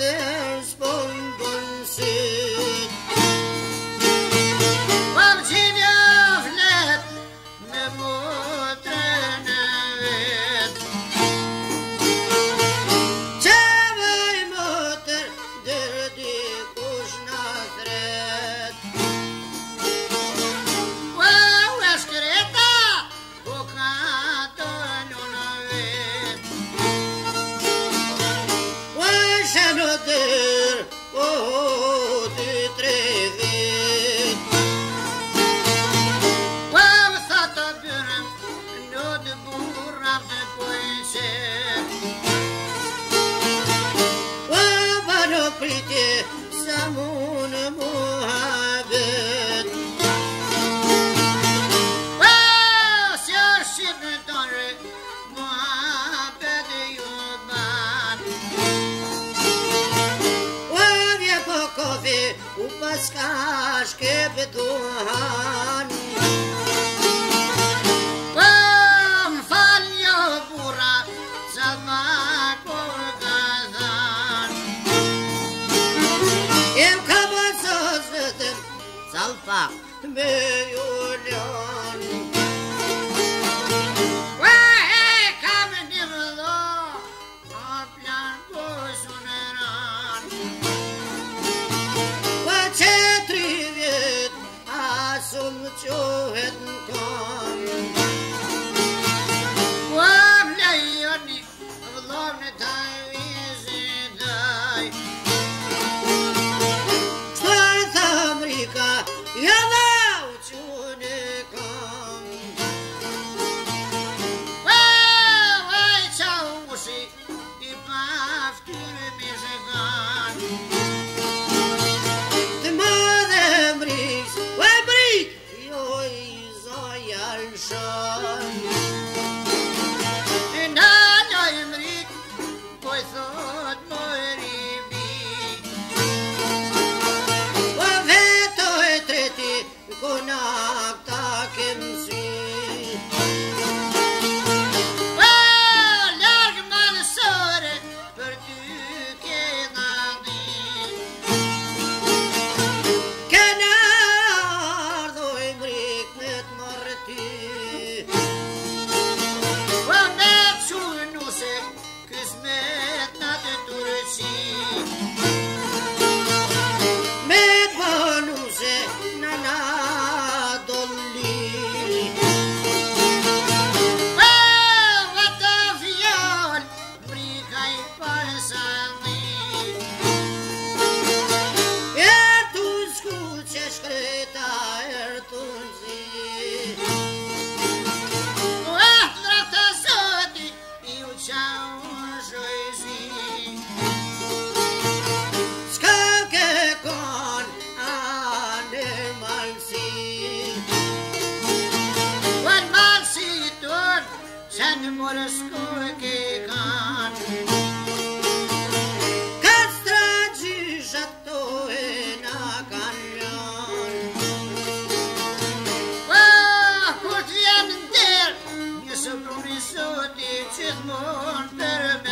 Yeah. oh. oh fi upaskash ke betuhani Pam falyo pura 就。todos Ti ti mor terbe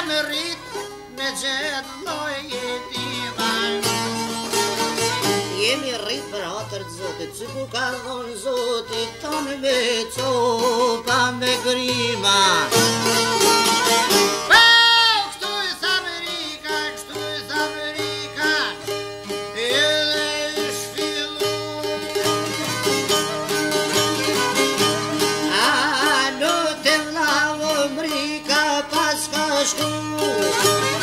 kam rrit me gjet e diva Jemi rrit për atër të zotit, ka zotit, me veqo, me grima gosto.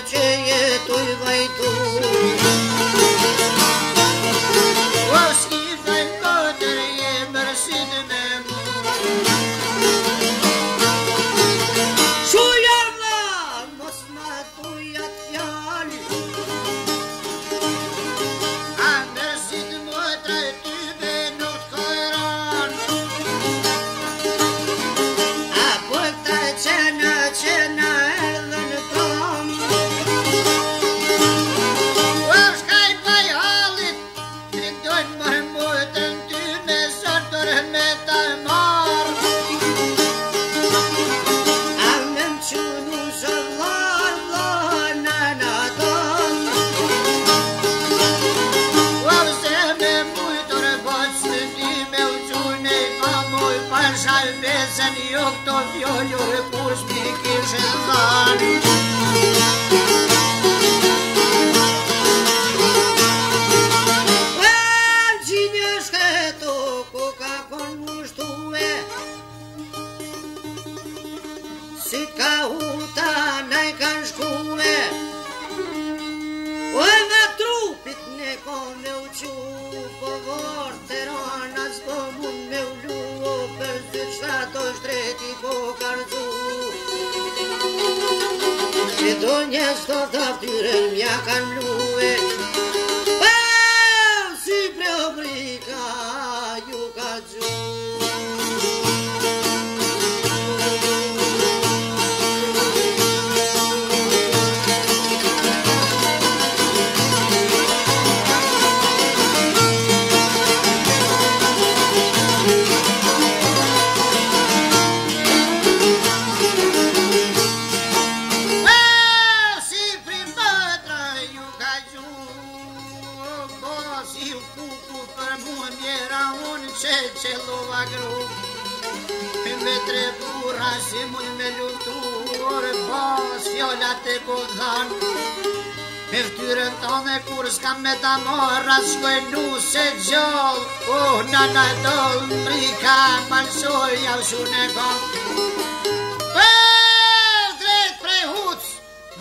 to il cucu per mu mi era un che che gru Pim vetre tre bura si mun me lutu Orë bas fjallat e po dhan Me ftyrën të në kur s'ka me ta mora Shkoj nu se gjall Oh, nana na doll Rika man shoj ja u shun e kam Për drejt prej huc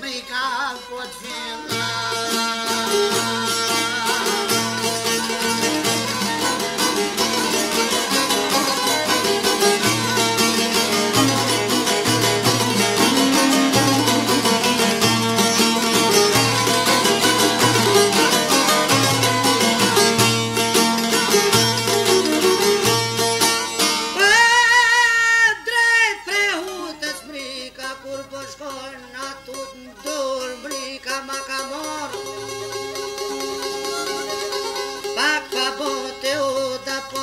Rika po t'fjell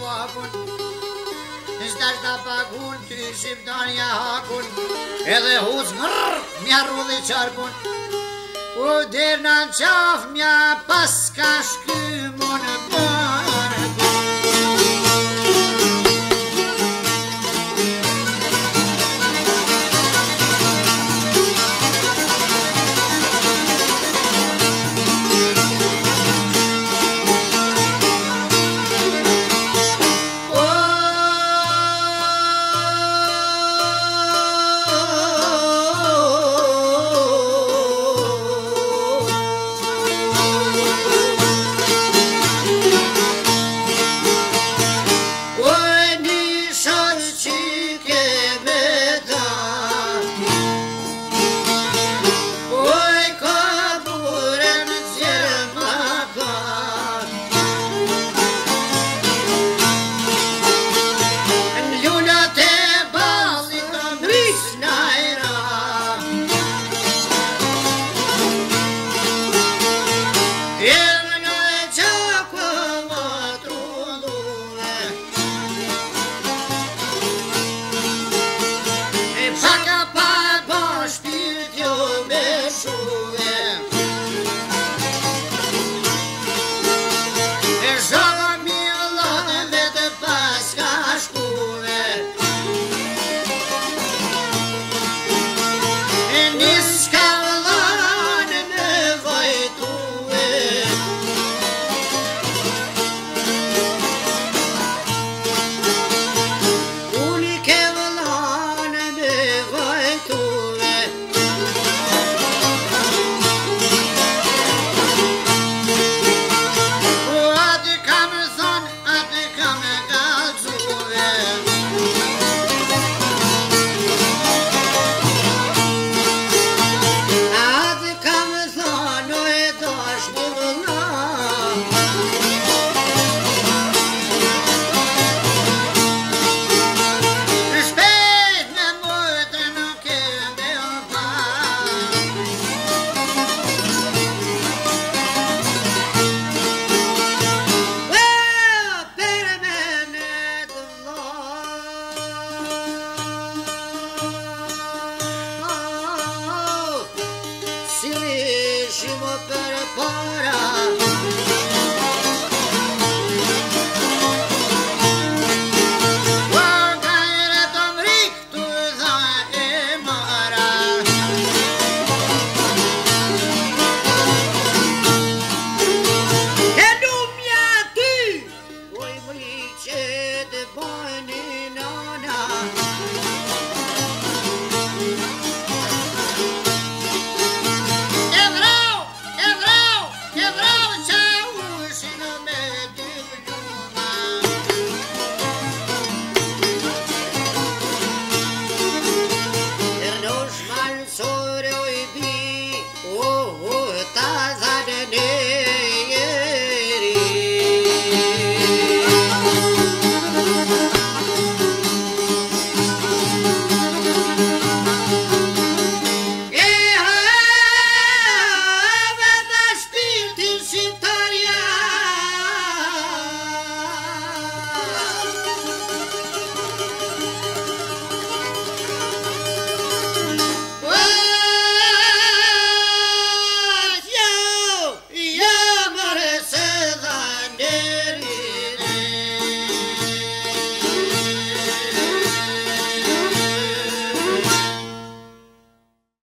vapun Ishtë ashtë da pakun, ty shqiptanja hakun Edhe hus mërrr, mja rrudhe qarkun U dirë në qaf, mja paska shkymon në bërë